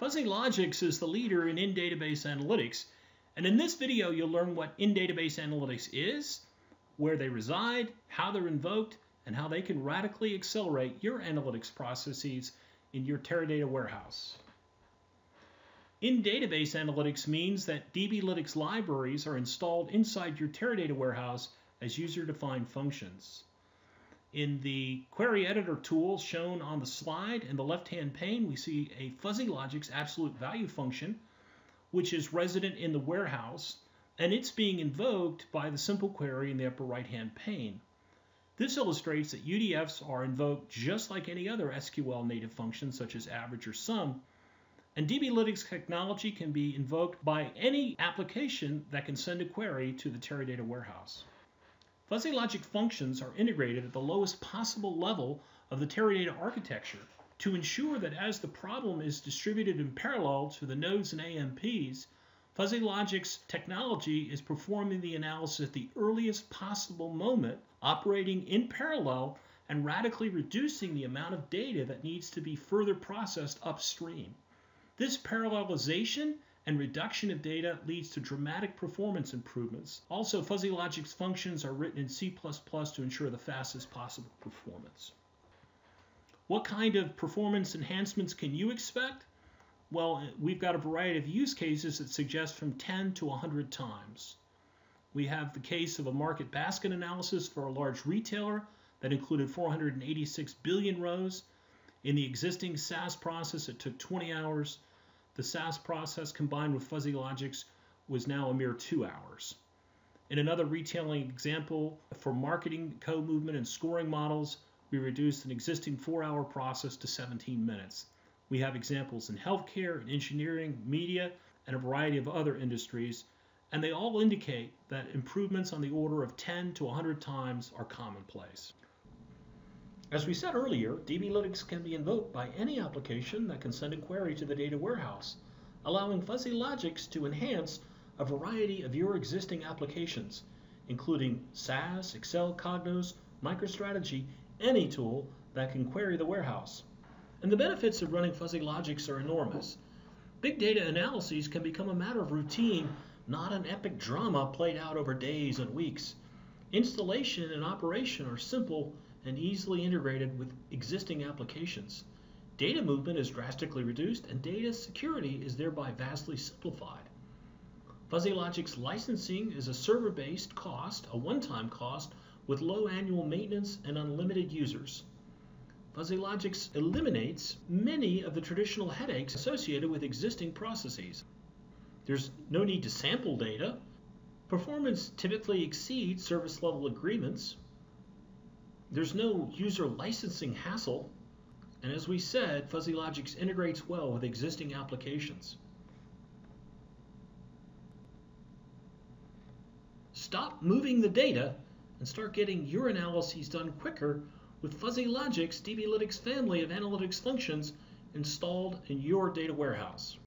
Fuzzy Logix is the leader in in-database analytics, and in this video you'll learn what in-database analytics is, where they reside, how they're invoked, and how they can radically accelerate your analytics processes in your Teradata warehouse. In-database analytics means that DB Lytix libraries are installed inside your Teradata warehouse as user-defined functions. In the query editor tool shown on the slide in the left-hand pane, we see a Fuzzy Logix absolute value function, which is resident in the warehouse, and it's being invoked by the simple query in the upper right-hand pane. This illustrates that UDFs are invoked just like any other SQL native function, such as average or sum, and DB Lytix technology can be invoked by any application that can send a query to the Teradata warehouse. Fuzzy logic functions are integrated at the lowest possible level of the Teradata architecture to ensure that as the problem is distributed in parallel to the nodes and AMPs, Fuzzy Logix technology is performing the analysis at the earliest possible moment, operating in parallel and radically reducing the amount of data that needs to be further processed upstream. This parallelization and reduction of data leads to dramatic performance improvements. Also, Fuzzy Logix functions are written in C++ to ensure the fastest possible performance. What kind of performance enhancements can you expect? Well, uh, we've got a variety of use cases that suggest from 10 to 100 times. We have the case of a market basket analysis for a large retailer that included 486 billion rows. In the existing SAS process, it took 20 hours. The SAS process combined with Fuzzy Logix was now a mere two hours. In another retailing example, for marketing code movement and scoring models, we reduced an existing four hour process to 17 minutes. We have examples in healthcare, in engineering, media, and a variety of other industries, and they all indicate that improvements on the order of 10 to 100 times are commonplace. As we said earlier, DB Lytix can be invoked by any application that can send a query to the data warehouse, allowing Fuzzy Logix to enhance a variety of your existing applications, including SAS, Excel, Cognos, MicroStrategy, any tool that can query the warehouse. And the benefits of running Fuzzy Logix are enormous. Big data analyses can become a matter of routine, not an epic drama played out over days and weeks. Installation and operation are simple and easily integrated with existing applications. Data movement is drastically reduced and data security is thereby vastly simplified. Fuzzy Logix licensing is a server-based cost, a one-time cost, with low annual maintenance and unlimited users. Fuzzy Logix eliminates many of the traditional headaches associated with existing processes. There's no need to sample data. Performance typically exceeds service level agreements. There's no user licensing hassle, and as we said, Fuzzy Logix integrates well with existing applications. Stop moving the data and start getting your analyses done quicker with Fuzzy Logix DBlytics family of analytics functions installed in your data warehouse.